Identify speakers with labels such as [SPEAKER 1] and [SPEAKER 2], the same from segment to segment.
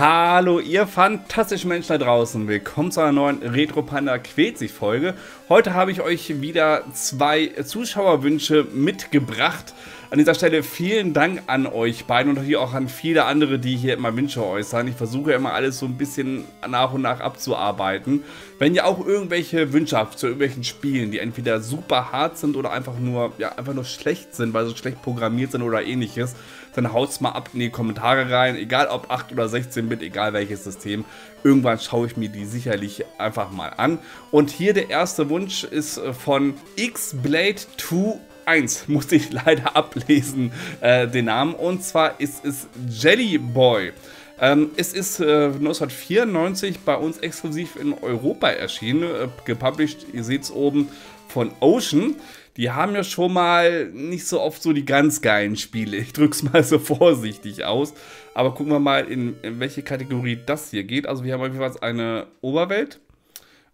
[SPEAKER 1] Hallo, ihr fantastischen Menschen da draußen. Willkommen zu einer neuen Retro Panda sich Folge. Heute habe ich euch wieder zwei Zuschauerwünsche mitgebracht. An dieser Stelle vielen Dank an euch beiden und natürlich auch an viele andere, die hier immer Wünsche äußern. Ich versuche immer alles so ein bisschen nach und nach abzuarbeiten. Wenn ihr auch irgendwelche Wünsche habt zu irgendwelchen Spielen, die entweder super hart sind oder einfach nur, ja, einfach nur schlecht sind, weil sie schlecht programmiert sind oder ähnliches, dann haut's mal ab in die Kommentare rein. Egal ob 8 oder 16-Bit, egal welches System. Irgendwann schaue ich mir die sicherlich einfach mal an. Und hier der erste Wunsch ist äh, von X-Blade 2 1 musste ich leider ablesen, äh, den Namen. Und zwar ist es Jelly Boy. Ähm, es ist äh, 1994 bei uns exklusiv in Europa erschienen, äh, gepublished, ihr seht es oben, von Ocean die haben ja schon mal nicht so oft so die ganz geilen Spiele. Ich drück's mal so vorsichtig aus. Aber gucken wir mal, in, in welche Kategorie das hier geht. Also wir haben auf jeden Fall eine Oberwelt.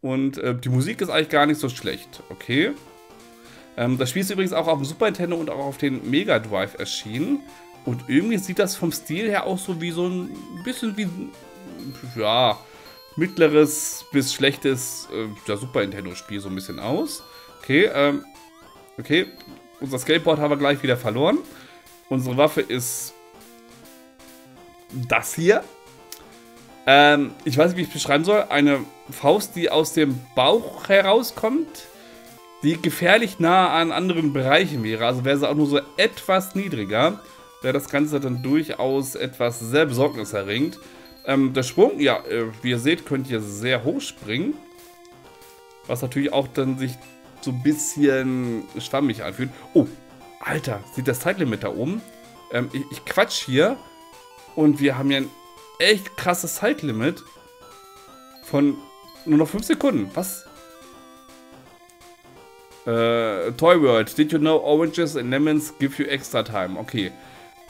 [SPEAKER 1] Und äh, die Musik ist eigentlich gar nicht so schlecht. Okay. Ähm, das Spiel ist übrigens auch auf dem Super Nintendo und auch auf den Mega Drive erschienen. Und irgendwie sieht das vom Stil her auch so wie so ein bisschen wie, ja, mittleres bis schlechtes äh, Super Nintendo Spiel so ein bisschen aus. Okay, ähm, Okay, unser Skateboard haben wir gleich wieder verloren. Unsere Waffe ist das hier. Ähm, ich weiß nicht, wie ich es beschreiben soll. Eine Faust, die aus dem Bauch herauskommt, die gefährlich nah an anderen Bereichen wäre. Also wäre sie auch nur so etwas niedriger, wäre das Ganze dann durchaus etwas sehr besorgniserregend. Ähm, der Sprung, ja, äh, wie ihr seht, könnt ihr sehr hoch springen. Was natürlich auch dann sich so ein bisschen schwammig anfühlen. Oh, Alter, sieht das Zeitlimit da oben? Ähm, ich, ich, quatsch hier und wir haben ja ein echt krasses Zeitlimit von nur noch 5 Sekunden. Was? Äh, Toy World. Did you know oranges and lemons give you extra time? Okay.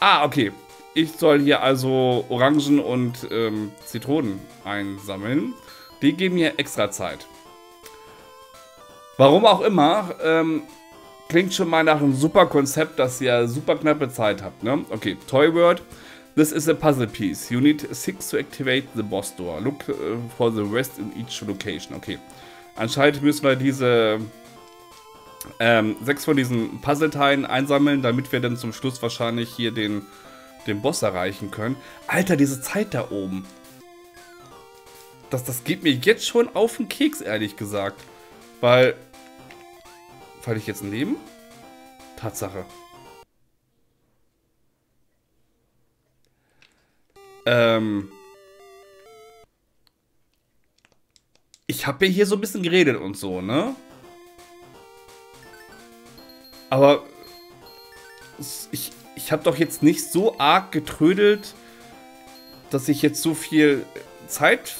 [SPEAKER 1] Ah, okay. Ich soll hier also Orangen und ähm, Zitronen einsammeln. Die geben mir extra Zeit. Warum auch immer, ähm, klingt schon mal nach einem super Konzept, dass ihr super knappe Zeit habt, ne? Okay, Toy World. This is a puzzle piece. You need six to activate the boss door. Look uh, for the rest in each location. Okay. Anscheinend müssen wir diese ähm, sechs von diesen Puzzleteilen einsammeln, damit wir dann zum Schluss wahrscheinlich hier den, den Boss erreichen können. Alter, diese Zeit da oben. Das, das geht mir jetzt schon auf den Keks, ehrlich gesagt. Weil Falle ich jetzt ein Leben? Tatsache. Ähm. Ich habe ja hier so ein bisschen geredet und so, ne? Aber ich, ich habe doch jetzt nicht so arg getrödelt, dass ich jetzt so viel Zeit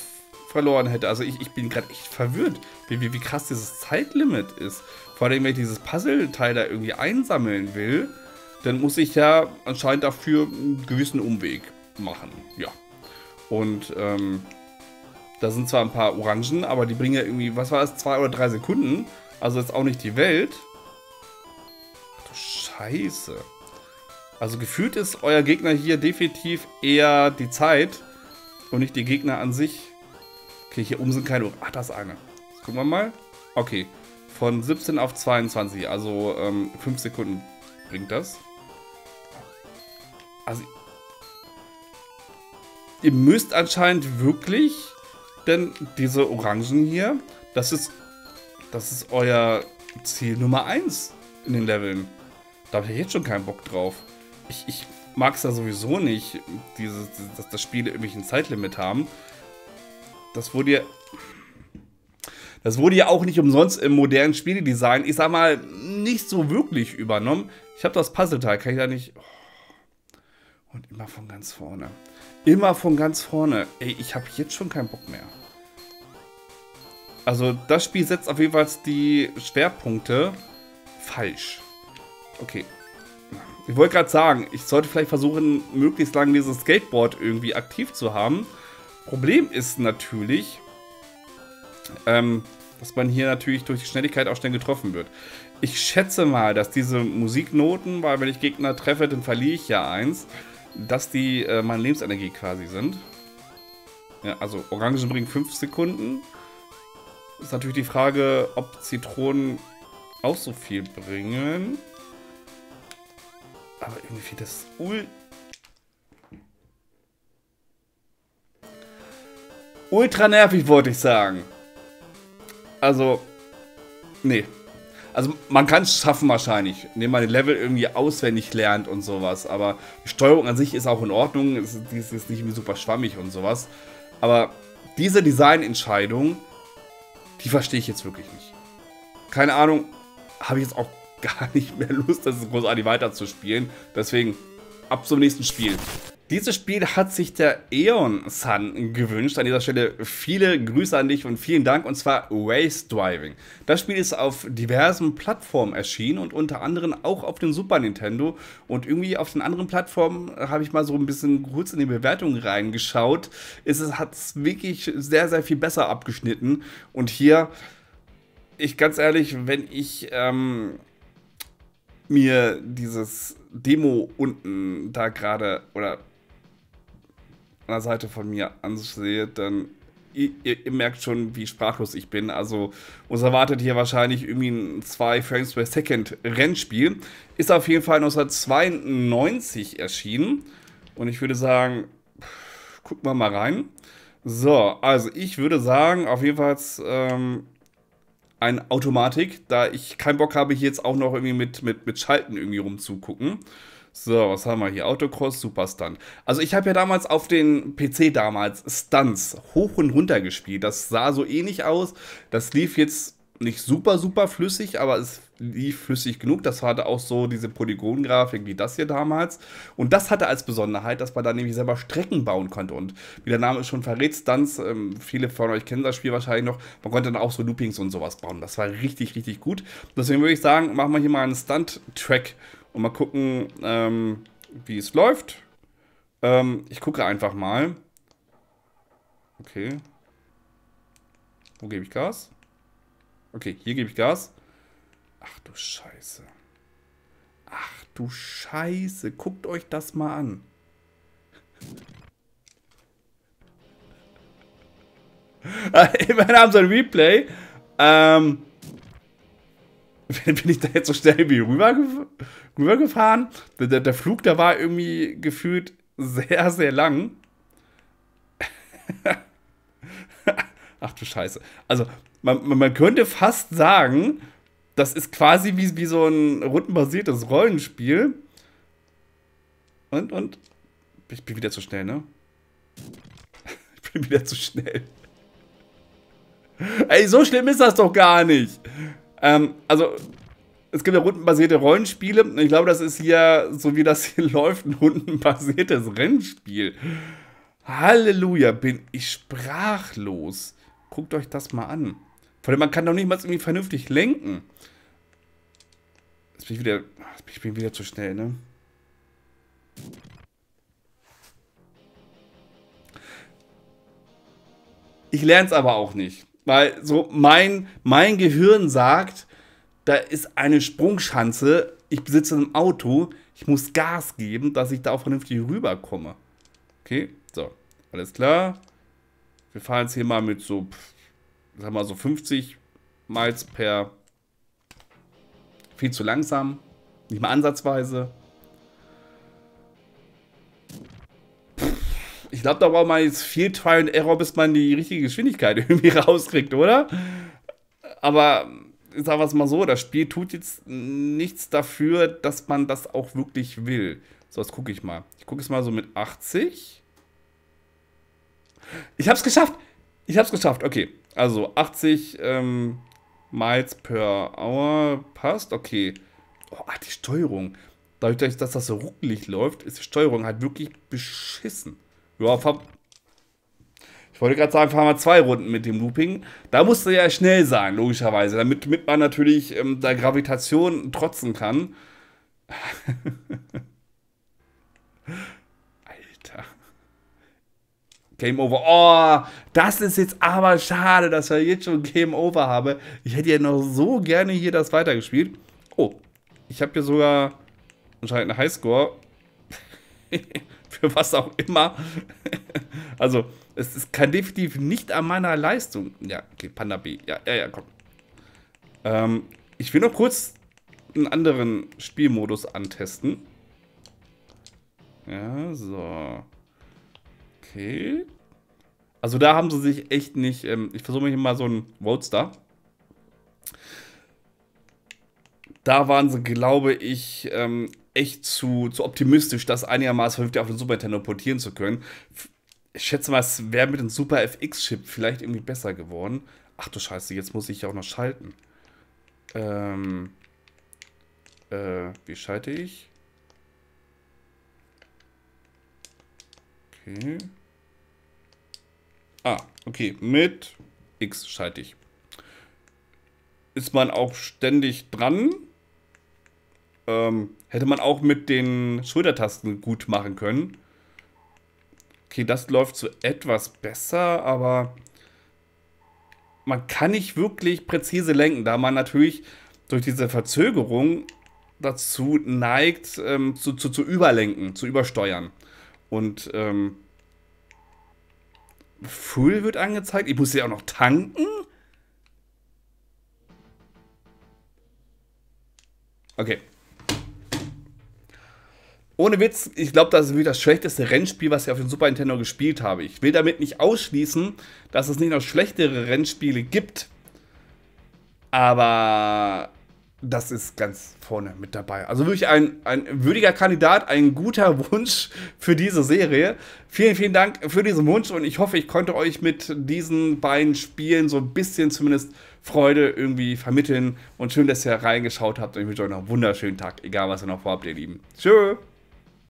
[SPEAKER 1] verloren hätte. Also ich, ich bin gerade echt verwirrt, wie, wie, wie krass dieses Zeitlimit ist. Vor allem, wenn ich dieses Puzzleteil da irgendwie einsammeln will, dann muss ich ja anscheinend dafür einen gewissen Umweg machen. Ja. Und ähm, da sind zwar ein paar Orangen, aber die bringen ja irgendwie, was war das, zwei oder drei Sekunden. Also jetzt auch nicht die Welt. Ach du Scheiße. Also gefühlt ist euer Gegner hier definitiv eher die Zeit und nicht die Gegner an sich. Okay, hier oben sind keine... Ach, da ist eine. Jetzt gucken wir mal. Okay. Von 17 auf 22, also ähm, 5 Sekunden bringt das. Also, ihr müsst anscheinend wirklich denn diese Orangen hier, das ist, das ist euer Ziel Nummer 1 in den Leveln. Da habe ich jetzt schon keinen Bock drauf. Ich, ich mag es ja sowieso nicht, dieses, dass das Spiele irgendwie ein Zeitlimit haben. Das wurde ja das wurde ja auch nicht umsonst im modernen Spieledesign, ich sag mal, nicht so wirklich übernommen. Ich habe das Puzzleteil, kann ich da nicht... Oh. Und immer von ganz vorne. Immer von ganz vorne. Ey, ich habe jetzt schon keinen Bock mehr. Also das Spiel setzt auf jeden Fall die Schwerpunkte falsch. Okay. Ich wollte gerade sagen, ich sollte vielleicht versuchen, möglichst lange dieses Skateboard irgendwie aktiv zu haben. Problem ist natürlich, ähm, dass man hier natürlich durch die Schnelligkeit auch schnell getroffen wird. Ich schätze mal, dass diese Musiknoten, weil wenn ich Gegner treffe, dann verliere ich ja eins, dass die äh, meine Lebensenergie quasi sind. Ja, also Orangen bringen 5 Sekunden. Ist natürlich die Frage, ob Zitronen auch so viel bringen. Aber irgendwie das ul ultra nervig, wollte ich sagen. Also, nee. Also man kann es schaffen wahrscheinlich, indem man die Level irgendwie auswendig lernt und sowas. Aber die Steuerung an sich ist auch in Ordnung. Es ist, ist nicht super schwammig und sowas. Aber diese Designentscheidung, die verstehe ich jetzt wirklich nicht. Keine Ahnung, habe ich jetzt auch gar nicht mehr Lust, das großartig weiterzuspielen. Deswegen ab zum nächsten Spiel. Dieses Spiel hat sich der Eon Sun gewünscht. An dieser Stelle viele Grüße an dich und vielen Dank. Und zwar Race Driving. Das Spiel ist auf diversen Plattformen erschienen und unter anderem auch auf dem Super Nintendo. Und irgendwie auf den anderen Plattformen habe ich mal so ein bisschen kurz in die Bewertung reingeschaut. Es hat es wirklich sehr, sehr viel besser abgeschnitten. Und hier, ich ganz ehrlich, wenn ich ähm, mir dieses Demo unten da gerade oder an der Seite von mir ansehe, dann ihr, ihr, merkt schon, wie sprachlos ich bin. Also uns erwartet hier wahrscheinlich irgendwie ein 2 Frames per Second Rennspiel. Ist auf jeden Fall 1992 erschienen. Und ich würde sagen, gucken wir mal rein. So, also ich würde sagen, auf jeden Fall ähm, eine Automatik, da ich keinen Bock habe, hier jetzt auch noch irgendwie mit, mit, mit Schalten irgendwie rumzugucken. So, was haben wir hier? Autocross, Super Stunt. Also ich habe ja damals auf den PC damals Stunts hoch und runter gespielt. Das sah so ähnlich aus. Das lief jetzt nicht super, super flüssig, aber es lief flüssig genug. Das hatte auch so diese Polygongrafik wie das hier damals. Und das hatte als Besonderheit, dass man da nämlich selber Strecken bauen konnte. Und wie der Name schon verrät, Stunts, ähm, viele von euch kennen das Spiel wahrscheinlich noch, man konnte dann auch so Loopings und sowas bauen. Das war richtig, richtig gut. Deswegen würde ich sagen, machen wir hier mal einen Stunt-Track und mal gucken, ähm, wie es läuft. Ähm, ich gucke einfach mal. Okay. Wo gebe ich Gas? Okay, hier gebe ich Gas. Ach du Scheiße. Ach du Scheiße. Guckt euch das mal an. Immerhin haben sie ein Replay. Ähm, bin ich da jetzt so schnell wie rüber, rübergefahren? Der, der, der Flug, der war irgendwie gefühlt sehr, sehr lang. Ach du Scheiße. Also, man, man könnte fast sagen, das ist quasi wie, wie so ein rundenbasiertes Rollenspiel. Und, und. Ich bin wieder zu schnell, ne? Ich bin wieder zu schnell. Ey, so schlimm ist das doch gar nicht. Ähm, also, es gibt ja rundenbasierte Rollenspiele. Ich glaube, das ist hier, so wie das hier läuft, ein rundenbasiertes Rennspiel. Halleluja, bin ich sprachlos. Guckt euch das mal an. Vor allem, man kann doch nicht mal irgendwie vernünftig lenken. Jetzt bin ich wieder, ich bin wieder zu schnell, ne? Ich lerne es aber auch nicht. Weil so mein, mein Gehirn sagt, da ist eine Sprungschanze, ich besitze ein Auto, ich muss Gas geben, dass ich da auch vernünftig rüberkomme. Okay, so, alles klar. Wir fahren jetzt hier mal mit so, sag mal so 50 Miles per viel zu langsam, nicht mal ansatzweise. Ich glaube, da braucht man jetzt viel Trial and Error, bis man die richtige Geschwindigkeit irgendwie rauskriegt, oder? Aber sagen wir es mal so, das Spiel tut jetzt nichts dafür, dass man das auch wirklich will. So, jetzt gucke ich mal. Ich gucke es mal so mit 80. Ich habe es geschafft. Ich habe es geschafft. Okay, also 80 ähm, Miles per Hour passt. Okay. Oh, die Steuerung. Dadurch, dass das so ruckelig läuft, ist die Steuerung halt wirklich beschissen. Ja, fahr ich wollte gerade sagen, fahren wir zwei Runden mit dem Looping. Da musste ja schnell sein, logischerweise, damit, damit man natürlich ähm, der Gravitation trotzen kann. Alter. Game Over. Oh, das ist jetzt aber schade, dass wir jetzt schon Game Over haben. Ich hätte ja noch so gerne hier das weitergespielt. Oh, ich habe hier sogar anscheinend einen Highscore. für was auch immer. also, es ist, kann definitiv nicht an meiner Leistung. Ja, okay, Panda B. Ja, ja, ja, komm. Ähm, ich will noch kurz einen anderen Spielmodus antesten. Ja, so. Okay. Also da haben sie sich echt nicht... Ähm, ich versuche hier mal so einen Roadster. Da waren sie, glaube ich, ähm, echt zu, zu optimistisch, das einigermaßen vernünftig auf den Super Nintendo portieren zu können. Ich schätze mal, es wäre mit dem Super FX-Chip vielleicht irgendwie besser geworden. Ach du Scheiße, jetzt muss ich ja auch noch schalten. Ähm... Äh, wie schalte ich? Okay. Ah, okay. Mit X schalte ich. Ist man auch ständig dran. Ähm, hätte man auch mit den Schultertasten gut machen können. Okay, das läuft so etwas besser, aber man kann nicht wirklich präzise lenken, da man natürlich durch diese Verzögerung dazu neigt, ähm, zu, zu, zu überlenken, zu übersteuern. Und ähm, Full wird angezeigt. Ich muss ja auch noch tanken. Okay. Ohne Witz, ich glaube, das ist wirklich das schlechteste Rennspiel, was ich auf dem Super Nintendo gespielt habe. Ich will damit nicht ausschließen, dass es nicht noch schlechtere Rennspiele gibt. Aber das ist ganz vorne mit dabei. Also wirklich ein, ein würdiger Kandidat, ein guter Wunsch für diese Serie. Vielen, vielen Dank für diesen Wunsch und ich hoffe, ich konnte euch mit diesen beiden Spielen so ein bisschen zumindest Freude irgendwie vermitteln. Und schön, dass ihr reingeschaut habt und ich wünsche euch noch einen wunderschönen Tag, egal was ihr noch vorhabt, ihr Lieben. Tschüss.